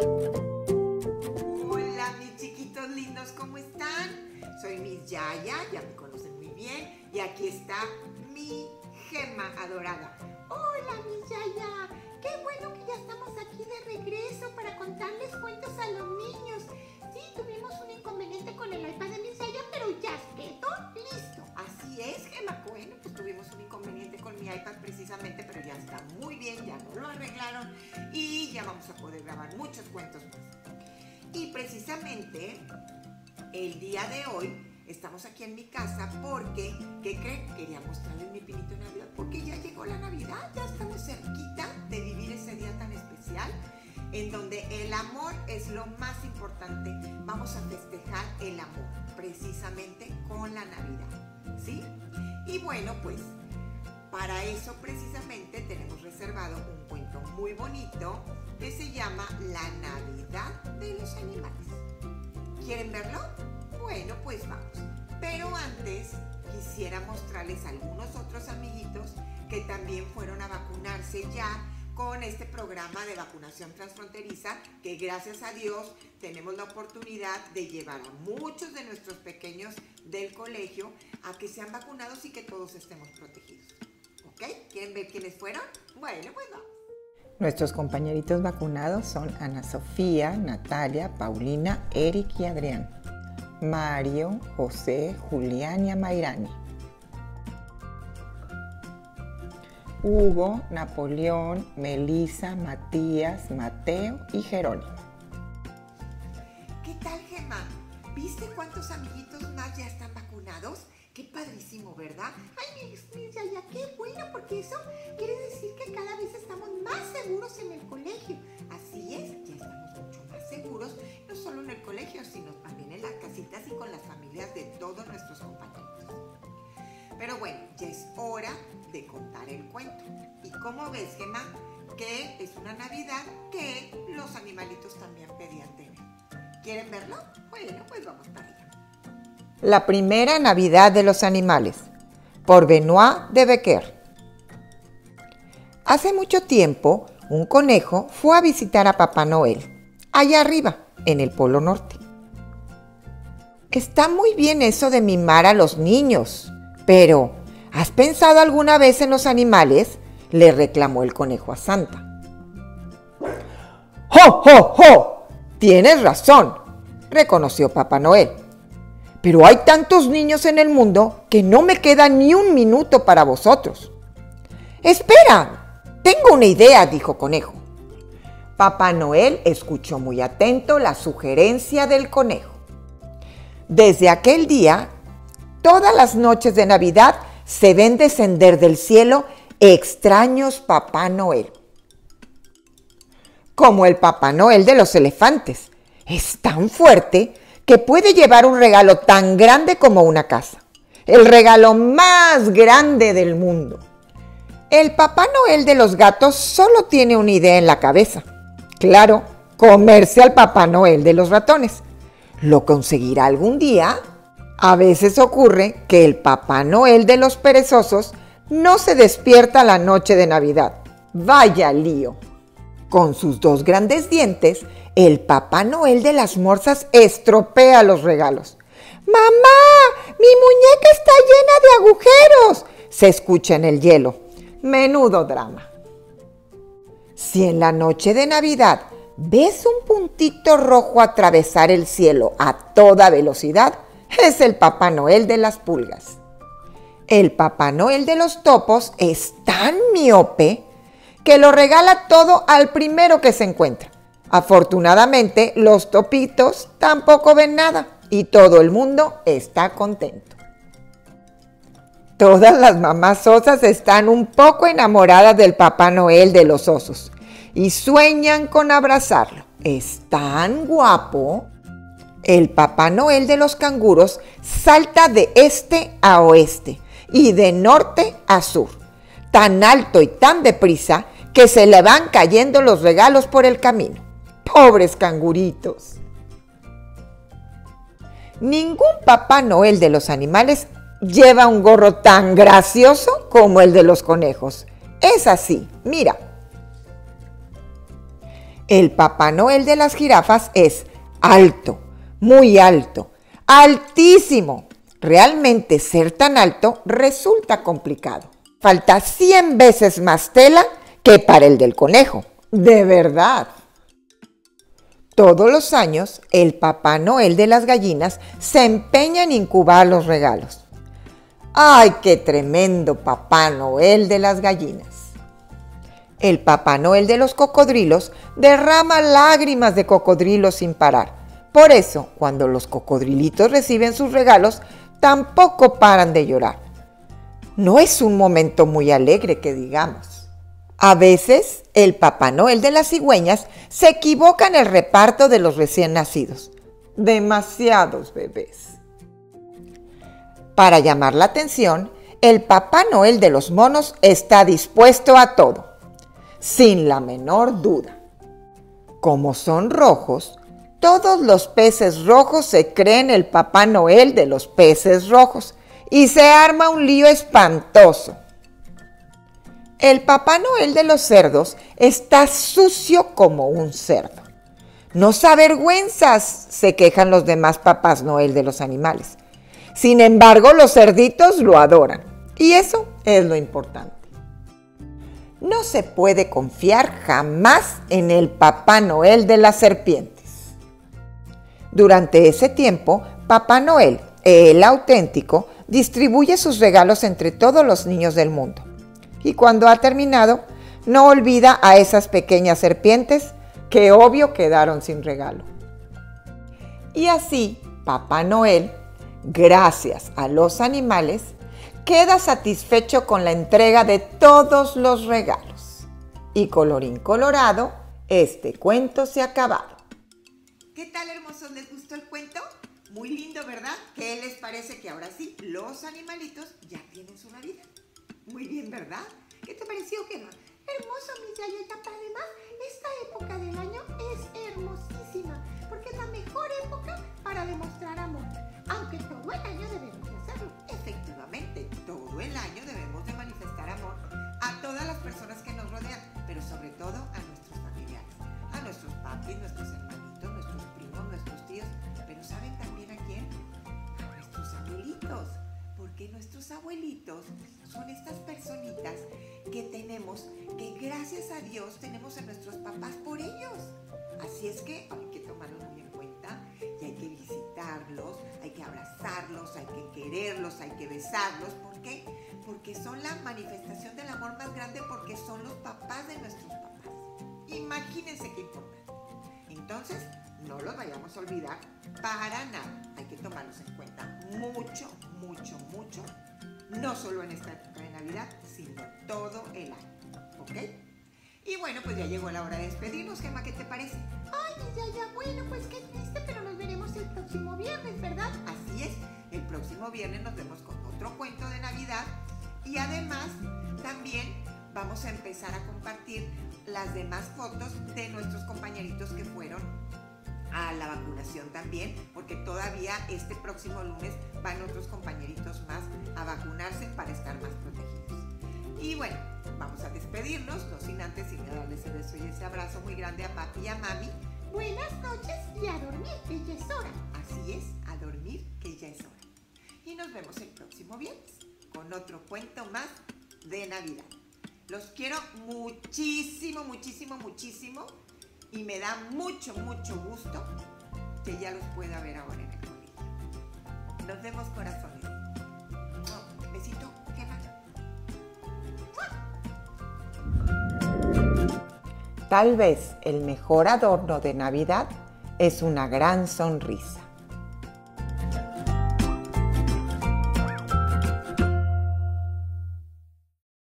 Hola mis chiquitos lindos, ¿cómo están? Soy Miss Yaya, ya me conocen muy bien. Y aquí está mi gema adorada. Hola Miss Yaya, qué bueno que ya estamos aquí de muchos cuentos más. Y precisamente el día de hoy estamos aquí en mi casa porque, ¿qué creen? Quería mostrarles mi pinito de Navidad porque ya llegó la Navidad, ya estamos cerquita de vivir ese día tan especial en donde el amor es lo más importante. Vamos a festejar el amor precisamente con la Navidad, ¿sí? Y bueno, pues para eso precisamente tenemos reservado un cuento muy bonito que se llama La Navidad de los Animales. ¿Quieren verlo? Bueno, pues vamos. Pero antes quisiera mostrarles a algunos otros amiguitos que también fueron a vacunarse ya con este programa de vacunación transfronteriza que gracias a Dios tenemos la oportunidad de llevar a muchos de nuestros pequeños del colegio a que sean vacunados y que todos estemos protegidos. ¿Ok? ¿Quieren ver quiénes fueron? Bueno, pues vamos. Nuestros compañeritos vacunados son Ana Sofía, Natalia, Paulina, Eric y Adrián. Mario, José, Julián y Amairani. Hugo, Napoleón, Melisa, Matías, Mateo y Jerónimo. ¿Qué tal, Gemma? ¿Viste cuántos amiguitos más ya están vacunados? Qué padrísimo, ¿verdad? Ay, Miss, Miss Yaya, qué bueno, porque eso quiere decir que cada vez estamos más seguros en el colegio. Así es, ya estamos mucho más seguros, no solo en el colegio, sino también en las casitas y con las familias de todos nuestros compañeros. Pero bueno, ya es hora de contar el cuento. ¿Y cómo ves, Gemma? Que es una Navidad que los animalitos también pedían tener. ¿Quieren verlo? Bueno, pues vamos para allá. La primera Navidad de los animales, por Benoit de Becker. Hace mucho tiempo, un conejo fue a visitar a Papá Noel, allá arriba, en el Polo Norte. Está muy bien eso de mimar a los niños, pero ¿has pensado alguna vez en los animales? le reclamó el conejo a Santa. ¡Jo, jo, jo! Tienes razón, reconoció Papá Noel. Pero hay tantos niños en el mundo que no me queda ni un minuto para vosotros. Espera, tengo una idea, dijo Conejo. Papá Noel escuchó muy atento la sugerencia del conejo. Desde aquel día, todas las noches de Navidad se ven descender del cielo extraños Papá Noel. Como el Papá Noel de los elefantes. Es tan fuerte que puede llevar un regalo tan grande como una casa. El regalo más grande del mundo. El Papá Noel de los gatos solo tiene una idea en la cabeza. Claro, comerse al Papá Noel de los ratones. ¿Lo conseguirá algún día? A veces ocurre que el Papá Noel de los perezosos no se despierta la noche de Navidad. Vaya lío. Con sus dos grandes dientes, el Papá Noel de las morsas estropea los regalos. ¡Mamá! ¡Mi muñeca está llena de agujeros! se escucha en el hielo. Menudo drama. Si en la noche de Navidad ves un puntito rojo atravesar el cielo a toda velocidad, es el Papá Noel de las pulgas. El Papá Noel de los topos es tan miope que lo regala todo al primero que se encuentra. Afortunadamente, los topitos tampoco ven nada y todo el mundo está contento. Todas las mamás osas están un poco enamoradas del Papá Noel de los osos y sueñan con abrazarlo. Es tan guapo. El Papá Noel de los canguros salta de este a oeste y de norte a sur, tan alto y tan deprisa que se le van cayendo los regalos por el camino. Pobres canguritos. Ningún Papá Noel de los animales lleva un gorro tan gracioso como el de los conejos. Es así, mira. El Papá Noel de las jirafas es alto, muy alto, altísimo. Realmente ser tan alto resulta complicado. Falta 100 veces más tela que para el del conejo. De verdad. Todos los años, el Papá Noel de las gallinas se empeña en incubar los regalos. ¡Ay, qué tremendo Papá Noel de las gallinas! El Papá Noel de los cocodrilos derrama lágrimas de cocodrilo sin parar. Por eso, cuando los cocodrilitos reciben sus regalos, tampoco paran de llorar. No es un momento muy alegre que digamos. A veces, el Papá Noel de las cigüeñas se equivoca en el reparto de los recién nacidos. Demasiados bebés. Para llamar la atención, el Papá Noel de los monos está dispuesto a todo, sin la menor duda. Como son rojos, todos los peces rojos se creen el Papá Noel de los peces rojos y se arma un lío espantoso. El Papá Noel de los cerdos está sucio como un cerdo. No sabe vergüenzas, se quejan los demás Papás Noel de los animales. Sin embargo, los cerditos lo adoran. Y eso es lo importante. No se puede confiar jamás en el Papá Noel de las serpientes. Durante ese tiempo, Papá Noel, el auténtico, distribuye sus regalos entre todos los niños del mundo y cuando ha terminado, no olvida a esas pequeñas serpientes que obvio quedaron sin regalo. Y así, Papá Noel, gracias a los animales, queda satisfecho con la entrega de todos los regalos. Y colorín colorado, este cuento se ha acabado. ¿Qué tal hermosos? ¿Les gustó el cuento? Muy lindo, ¿verdad? ¿Qué les parece que ahora sí los animalitos ya tienen su Navidad? Muy bien, ¿verdad? ¿Qué te pareció, Gemma? Hermoso, mi Yayita. Además, esta época del año es hermosísima, porque es la mejor época para demostrar amor. Aunque todo el año debemos de hacerlo. Efectivamente, todo el año debemos de manifestar amor a todas las personas que nos rodean, pero sobre todo a nuestros familiares, a nuestros papis, nuestros hermanitos, nuestros primos, nuestros tíos, pero ¿saben también a quién? A nuestros abuelitos, porque nuestros abuelitos son estas que tenemos, que gracias a Dios tenemos a nuestros papás por ellos. Así es que hay que tomarlo muy en cuenta y hay que visitarlos, hay que abrazarlos, hay que quererlos, hay que besarlos. ¿Por qué? Porque son la manifestación del amor más grande porque son los papás de nuestros papás. Imagínense qué importante. Entonces, no los vayamos a olvidar para nada. Hay que tomarlos en cuenta mucho, mucho, mucho no solo en esta época de Navidad, sino todo el año. ¿Ok? Y bueno, pues ya llegó la hora de despedirnos, Gemma, ¿qué te parece? Ay, ya, ya, bueno, pues qué triste, pero nos veremos el próximo viernes, ¿verdad? Así es, el próximo viernes nos vemos con otro cuento de Navidad y además también vamos a empezar a compartir las demás fotos de nuestros compañeritos que fueron a la vacunación también, porque todavía este próximo lunes van otros compañeritos más a vacunarse para estar más protegidos. Y bueno, vamos a despedirnos, no sin antes sin darles ese beso y ese abrazo muy grande a papi y a mami. Buenas noches y a dormir, que ya es hora. Así es, a dormir, que ya es hora. Y nos vemos el próximo viernes con otro cuento más de Navidad. Los quiero muchísimo, muchísimo, muchísimo y me da mucho, mucho gusto que ya los pueda ver ahora en el colegio. Nos vemos corazones. besito. Tal vez el mejor adorno de Navidad es una gran sonrisa.